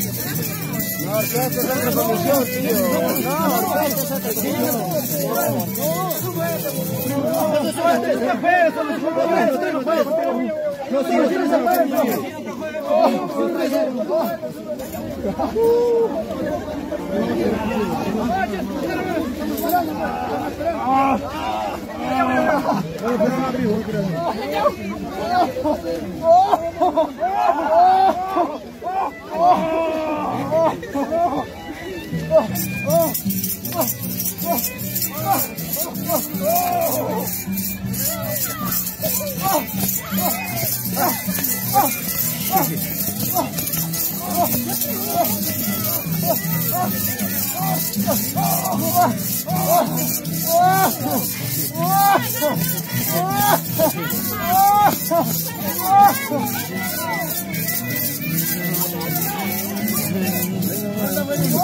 No, acá te dan la comisión, tío. No, acá te saca No, sí, sí, se puede, tío. Oh,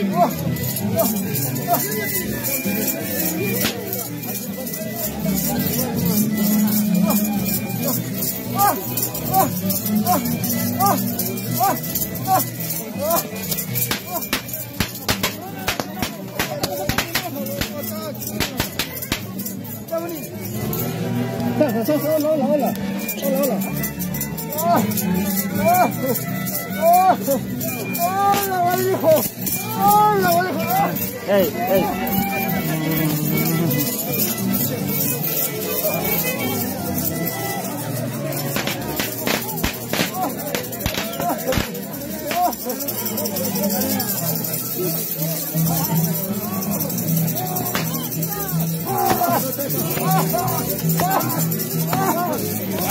Oh!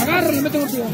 Agarro y meto contigo.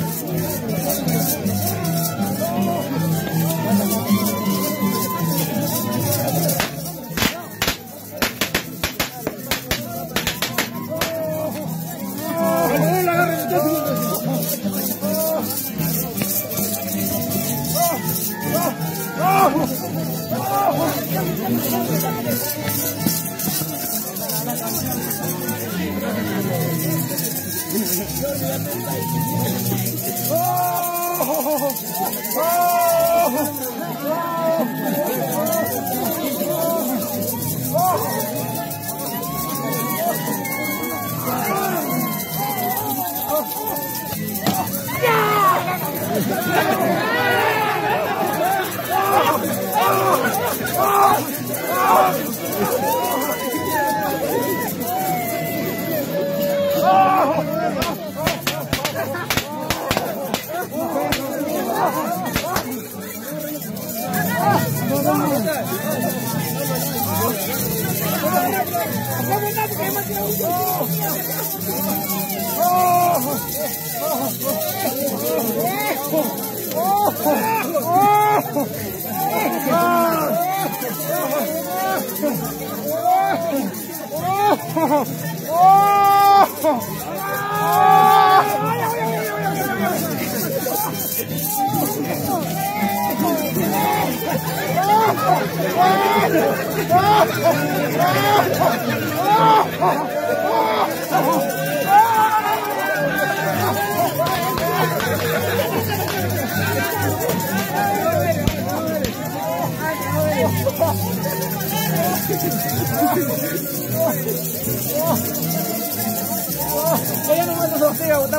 Ella no manda sorteo, está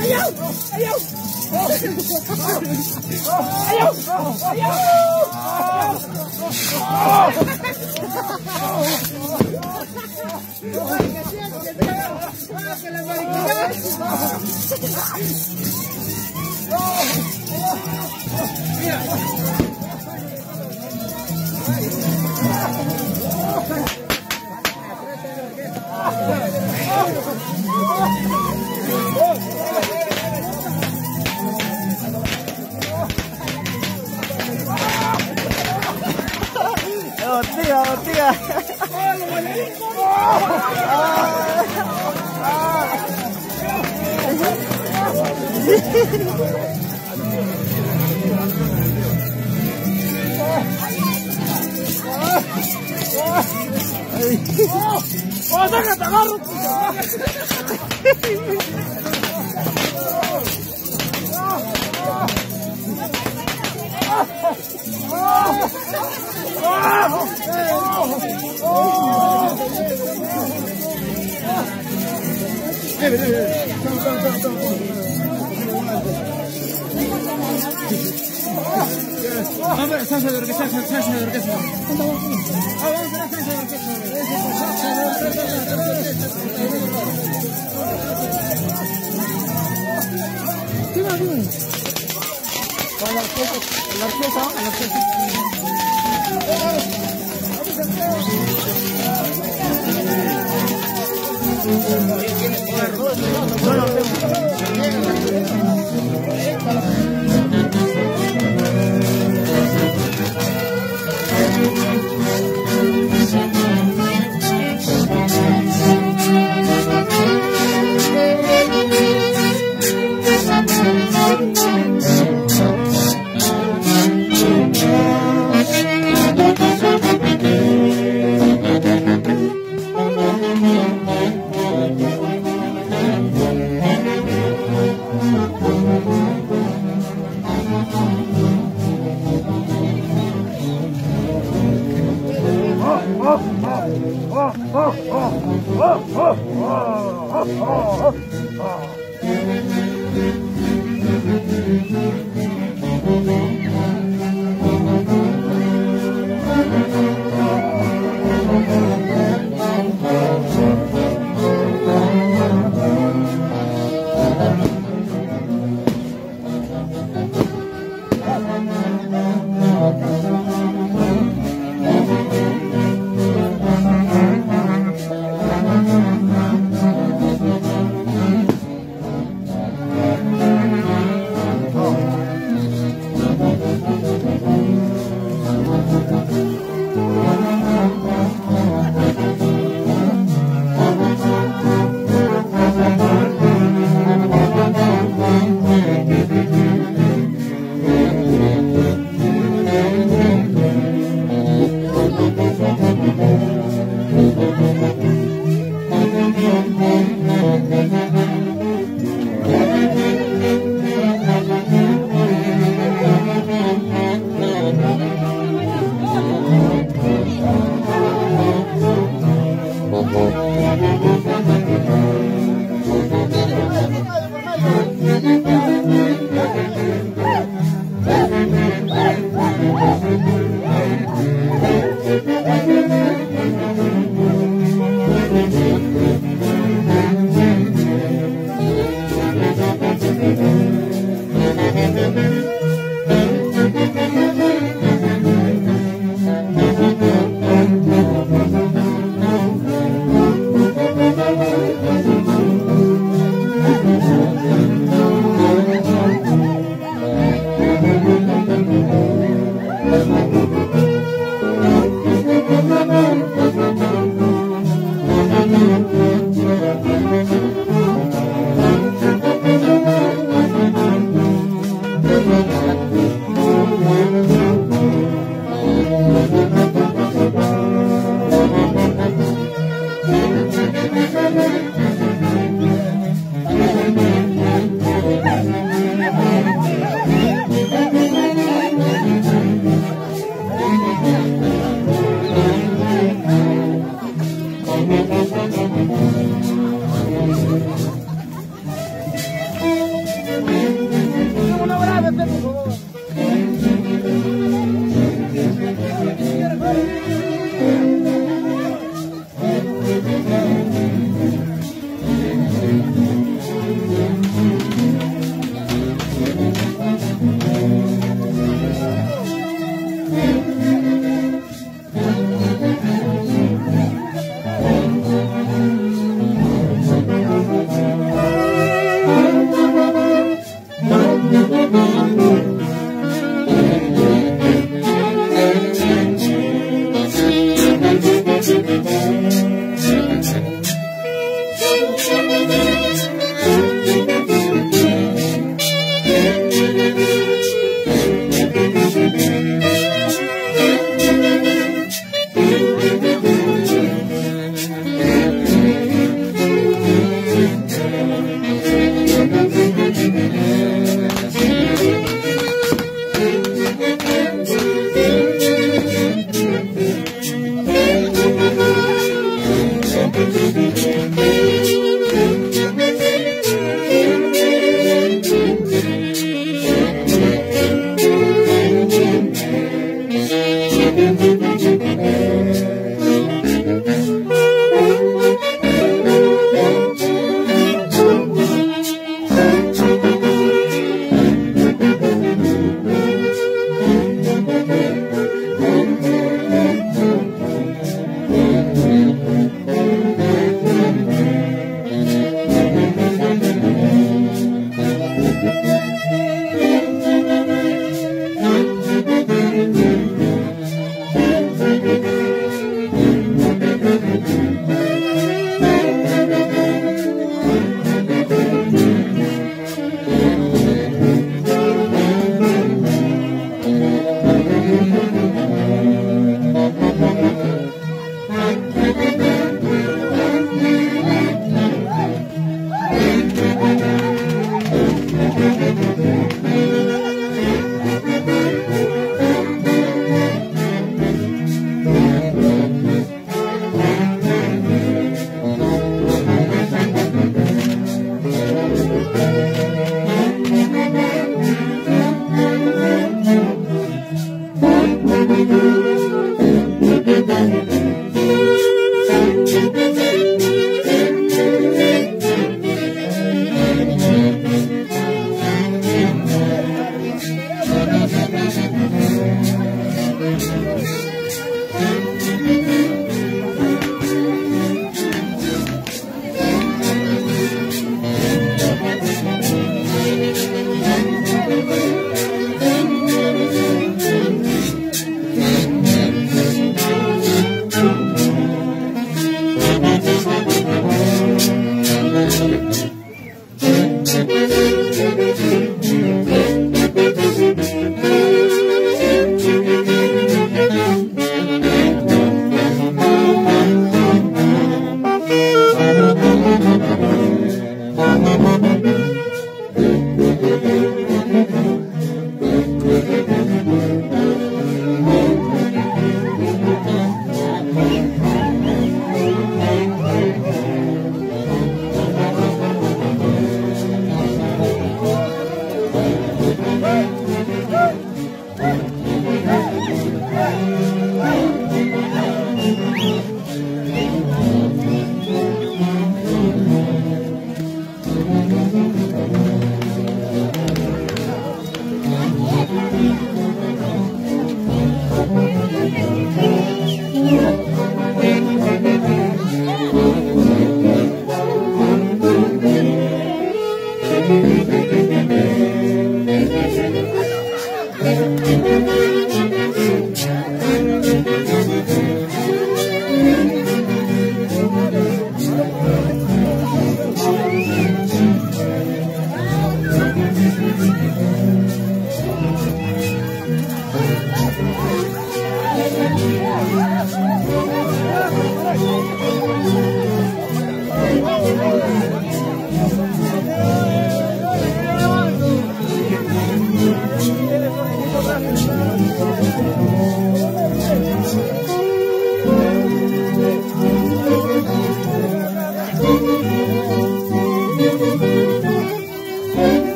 Ayaw! Ayaw! Ayaw! Ayaw! Ayaw! 와, 나가, 나가라, 네, 네, 네. Vamos, salsa de orquesta, salsa de orquesta. Vamos, vamos, salsa de orquesta. Con la orquesta, la orquesta, la orquesta.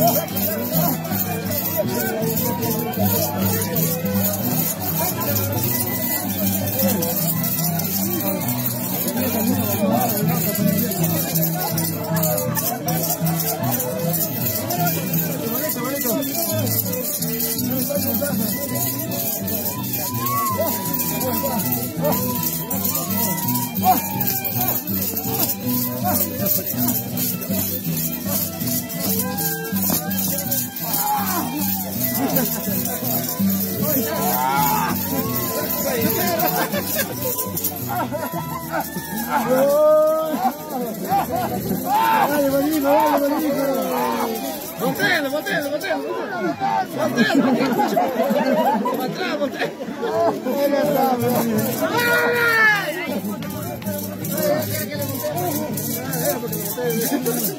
Ah! Mantendo, mantendo, mantendo. Mantendo, mantendo. Mantendo, mantendo. Olha só, velho. Trás,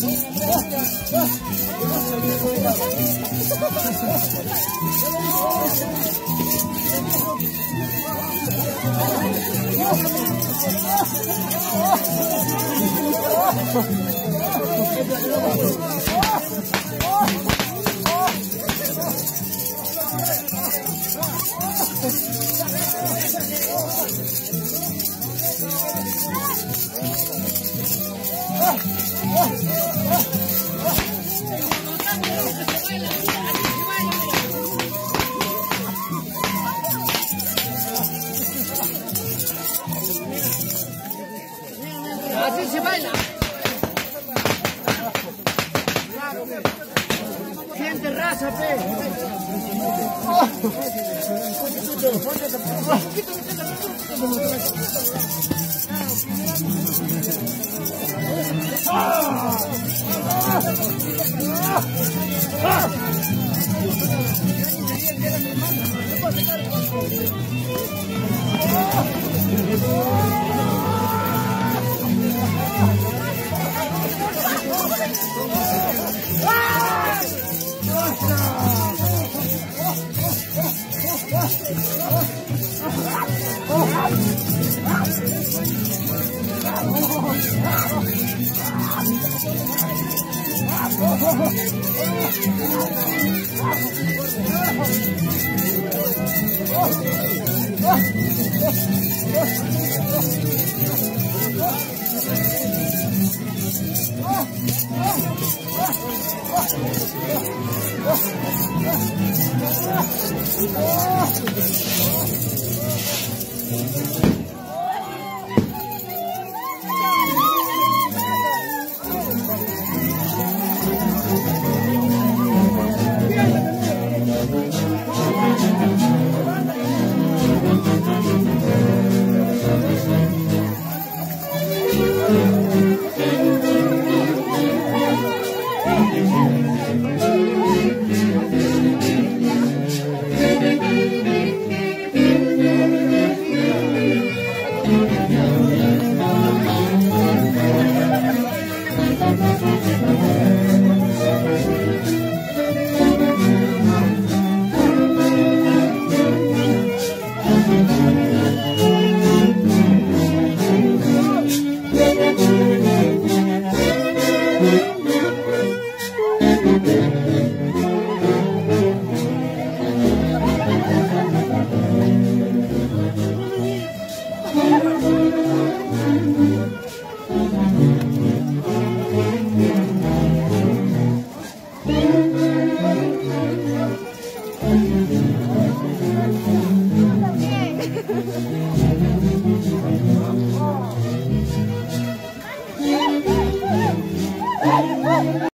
Oh, Ah! Oh!